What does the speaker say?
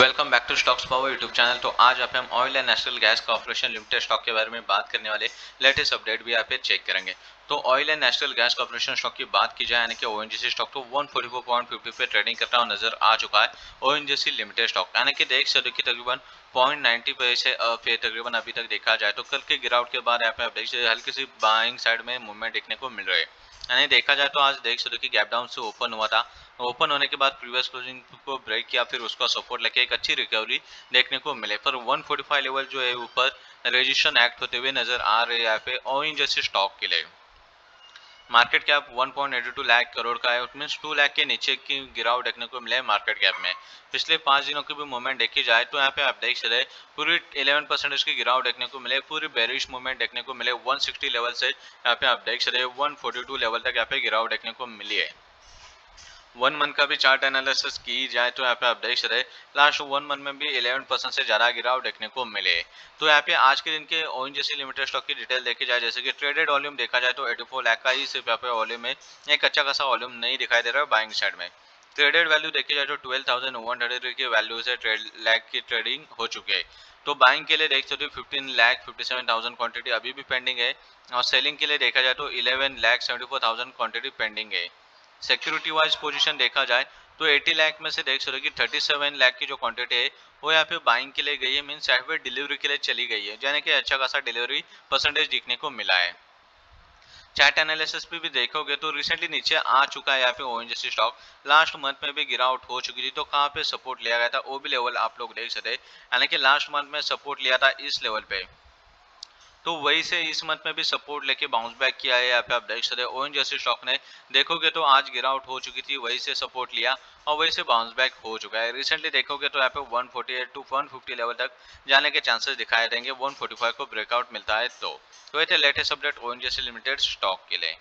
Welcome back to stocks power YouTube channel तो आज आप हम oil and natural gas corporation limited stock के बारे में बात करने वाले लेटेस्ट अपडेट भी आप चेक करेंगे। तो oil and national gas corporation stock की बात की जाए, यानी कि ओ स्टॉक तो 144.50 पे ट्रेडिंग करता हुआ नज़र आ चुका है ओ लिमिटेड स्टॉक यानी कि देख सकते कि तकरीबन पॉइंट नाइन्टी पे तकरीबन अभी तक देखा जाए तो कल के गिरावट के बाद यहाँ पे आप देख सकते हल्की सी बाइंग साइड में मूवमेंट देखने को मिल रहा है। यानी देखा जाए तो आज देख सकते कि गैप डाउन से ओपन हुआ था। ओपन होने के बाद प्रीवियस क्लोजिंग को ब्रेक किया, फिर उसका सपोर्ट लेके एक अच्छी रिकवरी देखने को मिले। पर 145 लेवल जो है, ऊपर रजिस्ट्रेशन एक्ट होते हुए नज़र आ रहे हैं यहाँ पे ओइन जैसे स्टॉक के लिए। मार्केट कैप 1.82 लाख करोड़ का है। उसमें टू लाख के नीचे की गिरावट देखने को मिले मार्केट कैप में। पिछले पाँच दिनों की भी मूवमेंट देखी जाए तो यहाँ पे आप देख सकते पूरी 11 परसेंटेज की गिरावट देखने को मिले, पूरी बेरिश मूवमेंट देखने को मिले 160 लेवल से यहाँ पे आप देख सकते 142 लेवल तक यहाँ पे गिरावट देखने को मिली है। वन मंथ का भी चार्ट एनालिसिस की जाए तो यहाँ पे आप देख रहे लास्ट वन मंथ में भी 11 परसेंट से ज़्यादा गिराव देखने को मिले। तो यहाँ पे आज के दिन के ओ लिमिटेड स्टॉक की डिटेल देखी जाए, जैसे कि ट्रेडेड वॉल्यूम देखा जाए तो 84 लाख का ही सिर्फ़ यहाँ पे वॉल्यूम है एक अच्छा खासा वॉल्यूम नहीं दिखाई दे रहा है बाइंग साइड में। ट्रेडेड वैल्यू देखी जाए तो ट्वेल्व थाउज़ेंड वन हंड्रेड की वैल्यू से ट्रेड लैक की ट्रेडिंग हो चुकी है। तो बाइंग के लिए देख सकते हो fifteen lakh fifty seven thousand quantity अभी भी पेंडिंग है और सेलिंग के लिए देखा जाए तो eleven lakh seventy four thousand quantity pending है। सिक्योरिटी वाइज पोजीशन देखा जाए तो 80 लाख में से देख सकते हो कि 37 लाख की जो क्वांटिटी है, वो यहाँ पे बाइंग के लिए गई है मीन सॉफ्टवेयर डिलीवरी के लिए चली गई है, यानी कि अच्छा खासा डिलीवरी परसेंटेज दिखने को मिला है। चार्ट एनालिसिस पे भी देखोगे तो रिसेंटली नीचे आ चुका है यहाँ पे ओ स्टॉक लास्ट मंथ में भी गिरावट हो चुकी थी तो कहाँ पे सपोर्ट लिया गया था, वो भी लेवल आप लोग देख सकते यानी कि लास्ट मंथ में सपोर्ट लिया था इस लेवल पे। तो वही से इस मंथ में भी सपोर्ट लेके बाउंस बैक किया है यहाँ पे आप देख सकते हैं ओन जैसे स्टॉक ने। देखोगे तो आज गिरावट हो चुकी थी वही से सपोर्ट लिया और वही से बाउंस बैक हो चुका है। रिसेंटली देखोगे तो यहाँ पे 148 टू 150 लेवल तक जाने के चांसेस दिखाई देंगे। 145 को ब्रेकआउट मिलता है तो, तो ये थे latest update on limited stock के लिए।